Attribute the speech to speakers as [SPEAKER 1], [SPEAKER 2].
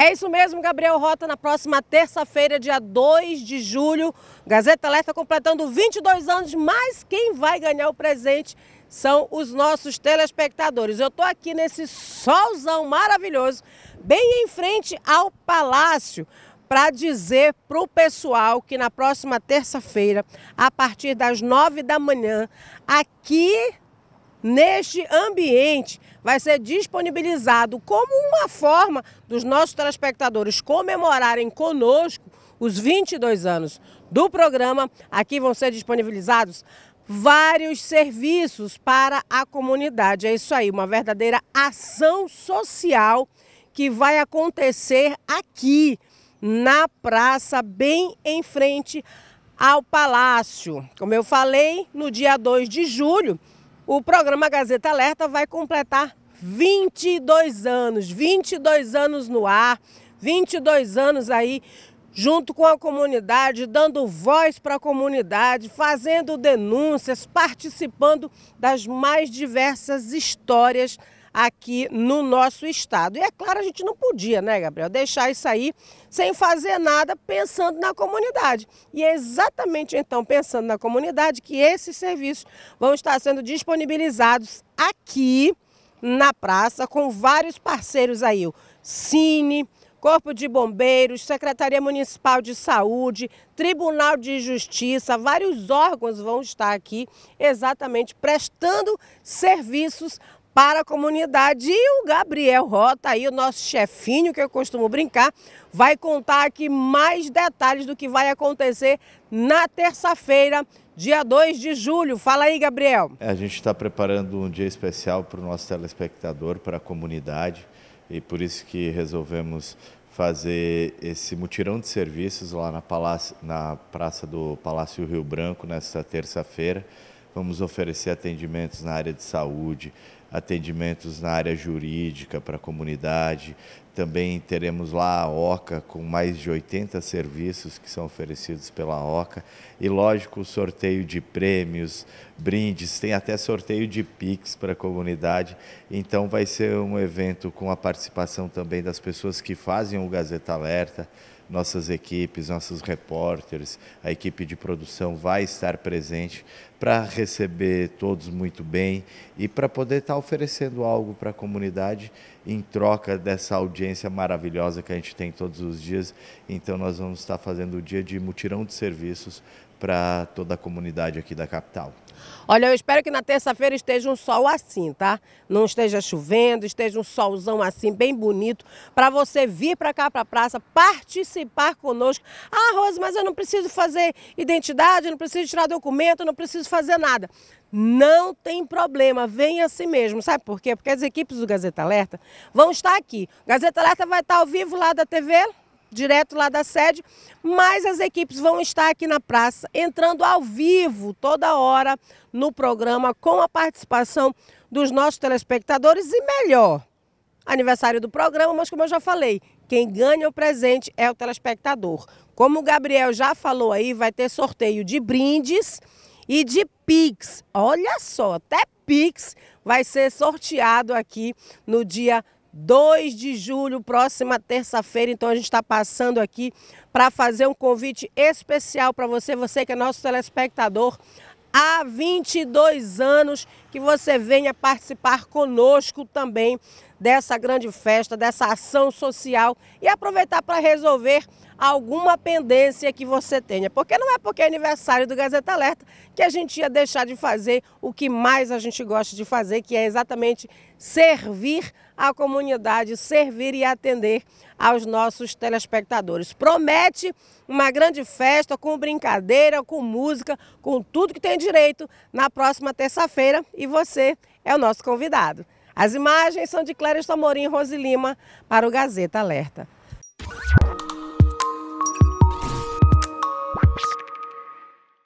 [SPEAKER 1] É isso mesmo, Gabriel Rota, na próxima terça-feira, dia 2 de julho, Gazeta Alerta completando 22 anos, mas quem vai ganhar o presente são os nossos telespectadores. Eu estou aqui nesse solzão maravilhoso, bem em frente ao Palácio, para dizer para o pessoal que na próxima terça-feira, a partir das nove da manhã, aqui neste ambiente, vai ser disponibilizado como uma forma dos nossos telespectadores comemorarem conosco os 22 anos do programa. Aqui vão ser disponibilizados vários serviços para a comunidade. É isso aí, uma verdadeira ação social que vai acontecer aqui na praça, bem em frente ao palácio. Como eu falei, no dia 2 de julho, o programa Gazeta Alerta vai completar 22 anos, 22 anos no ar, 22 anos aí junto com a comunidade, dando voz para a comunidade, fazendo denúncias, participando das mais diversas histórias aqui no nosso estado. E é claro, a gente não podia, né, Gabriel, deixar isso aí sem fazer nada pensando na comunidade. E é exatamente então pensando na comunidade que esses serviços vão estar sendo disponibilizados aqui na praça com vários parceiros aí, o Cine, Corpo de Bombeiros, Secretaria Municipal de Saúde, Tribunal de Justiça, vários órgãos vão estar aqui exatamente prestando serviços para a comunidade. E o Gabriel Rota, aí, o nosso chefinho, que eu costumo brincar, vai contar aqui mais detalhes do que vai acontecer na terça-feira, dia 2 de julho. Fala aí, Gabriel.
[SPEAKER 2] É, a gente está preparando um dia especial para o nosso telespectador, para a comunidade, e por isso que resolvemos fazer esse mutirão de serviços lá na, palácio, na Praça do Palácio Rio Branco, nesta terça-feira. Vamos oferecer atendimentos na área de saúde, atendimentos na área jurídica para a comunidade. Também teremos lá a OCA com mais de 80 serviços que são oferecidos pela OCA. E, lógico, sorteio de prêmios, brindes, tem até sorteio de Pix para a comunidade. Então, vai ser um evento com a participação também das pessoas que fazem o Gazeta Alerta nossas equipes, nossos repórteres, a equipe de produção vai estar presente para receber todos muito bem e para poder estar oferecendo algo para a comunidade em troca dessa audiência maravilhosa que a gente tem todos os dias. Então nós vamos estar fazendo o dia de mutirão de serviços para toda a comunidade aqui da capital.
[SPEAKER 1] Olha, eu espero que na terça-feira esteja um sol assim, tá? Não esteja chovendo, esteja um solzão assim, bem bonito, para você vir para cá, para a praça, participar conosco. Ah, Rose, mas eu não preciso fazer identidade, não preciso tirar documento, não preciso fazer nada. Não tem problema, venha assim mesmo. Sabe por quê? Porque as equipes do Gazeta Alerta vão estar aqui. O Gazeta Alerta vai estar ao vivo lá da TV, direto lá da sede, mas as equipes vão estar aqui na praça, entrando ao vivo toda hora no programa, com a participação dos nossos telespectadores e melhor. Aniversário do programa, mas como eu já falei, quem ganha o presente é o telespectador. Como o Gabriel já falou aí, vai ter sorteio de brindes e de Pix. Olha só, até Pix vai ser sorteado aqui no dia 2 de julho, próxima terça-feira. Então a gente está passando aqui para fazer um convite especial para você, você que é nosso telespectador. Há 22 anos que você venha participar conosco também dessa grande festa, dessa ação social e aproveitar para resolver alguma pendência que você tenha. Porque não é porque é aniversário do Gazeta Alerta que a gente ia deixar de fazer o que mais a gente gosta de fazer, que é exatamente servir a comunidade, servir e atender aos nossos telespectadores. Promete uma grande festa com brincadeira, com música, com tudo que tem direito na próxima terça-feira e você é o nosso convidado. As imagens são de Clériston Amorim e Rose Lima para o Gazeta Alerta.